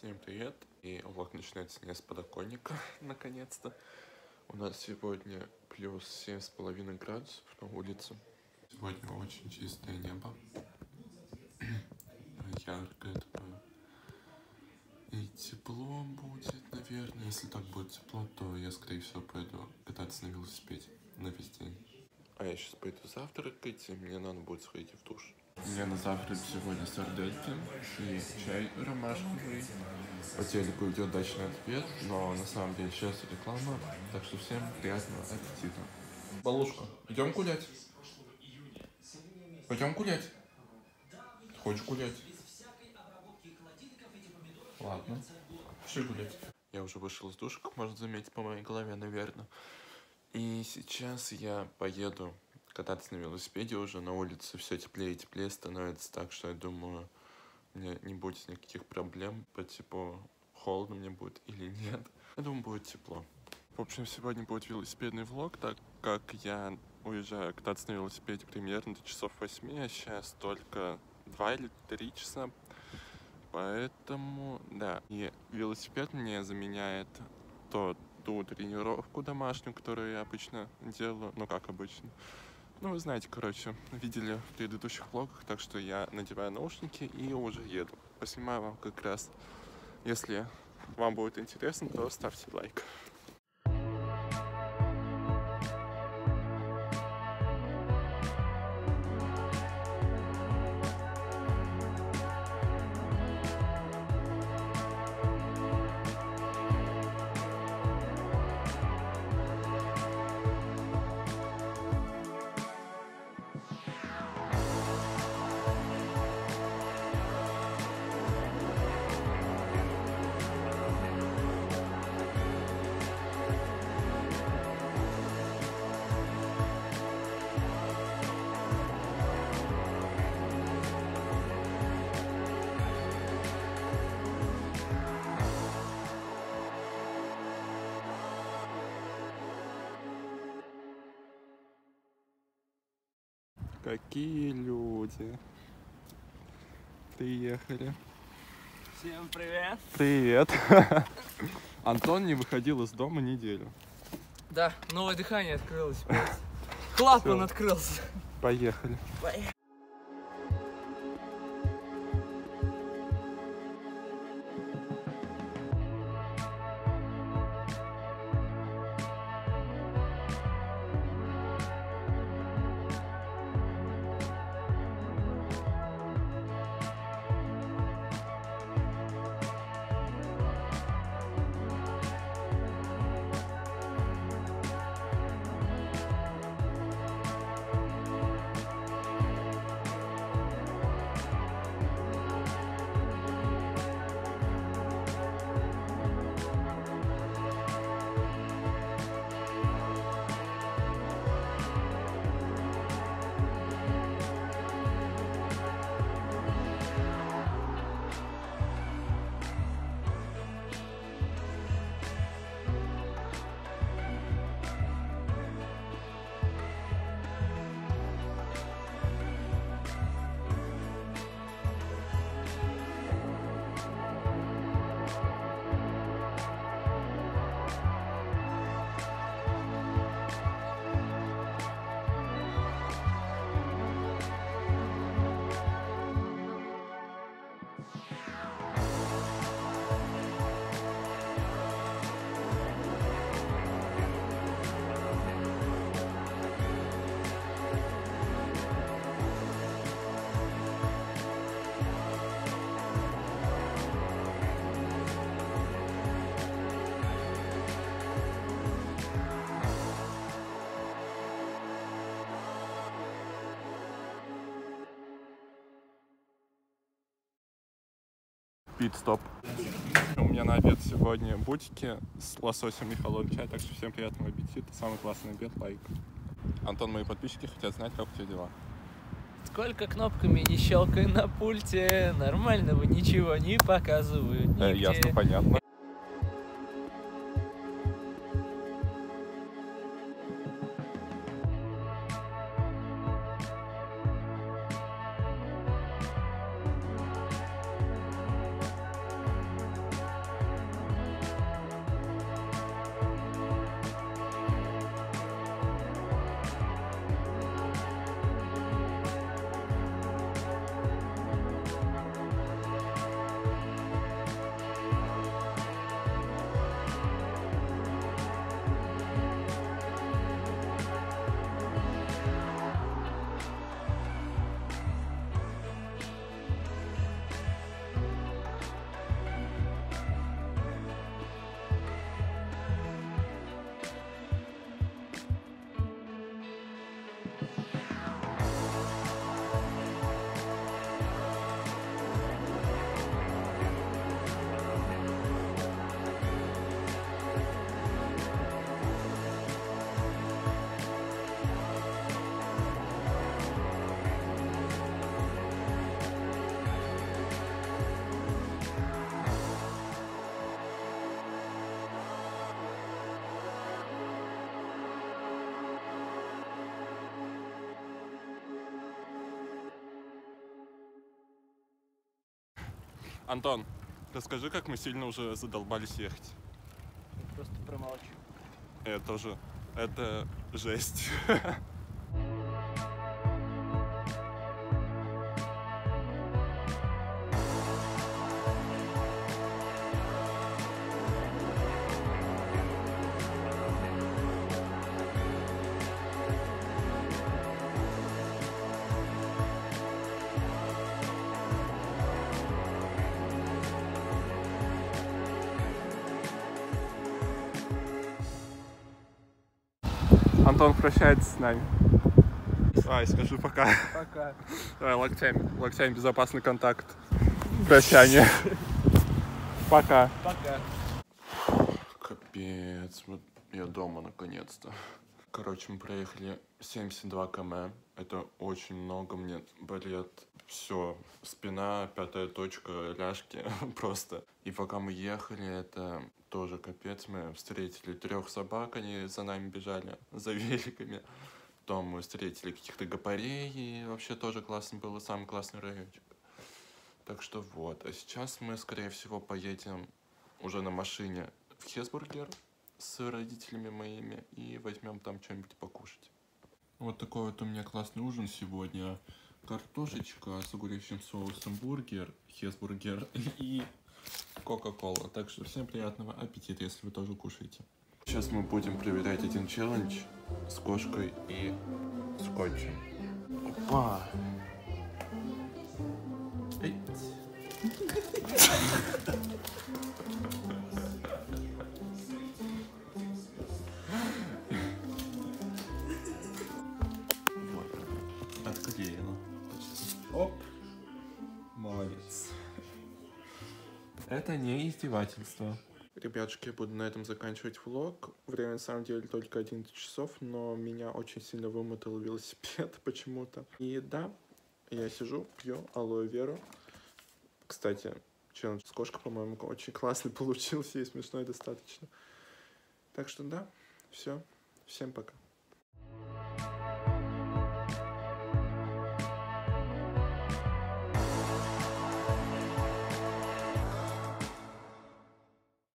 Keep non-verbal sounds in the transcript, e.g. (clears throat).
Всем привет! И влог начинается не с подоконника, (laughs) наконец-то. У нас сегодня плюс семь с половиной градусов на улице. Сегодня очень чистое небо. (clears throat) Яркое такое. И тепло будет, наверное. Если так будет тепло, то я, скорее всего, пойду кататься на велосипеде на весь день. А я сейчас пойду завтракать, и мне надо будет сходить в душ. Меня на завтрак сегодня сардельки и чай ромашковый. По телеку идет дачный ответ, но на самом деле сейчас реклама, так что всем приятного аппетита. Балушка, идем гулять? Пойдем гулять? Хочешь гулять? Ладно, пошли гулять. Я уже вышел из душа, как можно заметить по моей голове, наверное. И сейчас я поеду кататься на велосипеде уже на улице все теплее и теплее становится, так что я думаю, мне не будет никаких проблем по типу холодно мне будет или нет. (laughs) Я думаю, будет тепло. В общем, сегодня будет велосипедный влог, так как я уезжаю кататься на велосипеде примерно до часов 8, а сейчас только 2 или 3 часа. Поэтому, да, и велосипед мне заменяет то ту тренировку домашнюю, которую я обычно делаю, ну как обычно. Ну, вы знаете, короче, видели в предыдущих влогах, так что я надеваю наушники и уже еду. Поснимаю вам как раз. Если вам будет интересно, то ставьте лайк. Какие люди приехали. Всем привет. Привет. (laughs) Антон не выходил из дома неделю. Да, новое дыхание открылось. Клапан Всё. открылся. Поехали. Поехали. Пит-стоп. У меня на обед сегодня бутики с лососем и холодный чай, так что всем приятного аппетита. Самый классный обед, лайк. Антон, мои подписчики хотят знать, как у тебя дела. Сколько кнопками не щелкай на пульте, нормального ничего не показывают Э, ясно, понятно. Антон, расскажи, как мы сильно уже задолбались ехать. Просто промолчу. Я тоже. Это жесть. (laughs) Антон прощается с нами. Давай, скажи пока. Пока. Давай, локтями. Локтями безопасный контакт. Прощание. Пока. Пока. Капец, вот я дома наконец-то. Короче, мы проехали 72 км. Это очень много, мне болит все. Спина, пятая точка, ляжки (laughs) просто. И пока мы ехали, это тоже капец. Мы встретили трех собак, они за нами бежали, (laughs) за великами. Потом мы встретили каких-то гопарей, и вообще тоже классно было, самый классный райончик. Так что вот, а сейчас мы, скорее всего, поедем уже на машине в Хесбургер с родителями моими и возьмем там что-нибудь покушать. Вот такой вот у меня классный ужин сегодня. Картошечка с огуречным соусом, бургер, хесбургер (laughs) и кока-кола. Так что всем приятного аппетита, если вы тоже кушаете. Сейчас мы будем проверять один челлендж с кошкой и скотчем. Опа! Эй. (laughs) Это не издевательство. Ребятушки, я буду на этом заканчивать влог. Время на самом деле только 11 часов, но меня очень сильно вымотал велосипед (laughs) почему-то. И да, я сижу, пью алоэ веру. Кстати, челлендж с кошкой, по-моему, очень классный (laughs) получился и смешной достаточно. Так что да, все. Всем пока.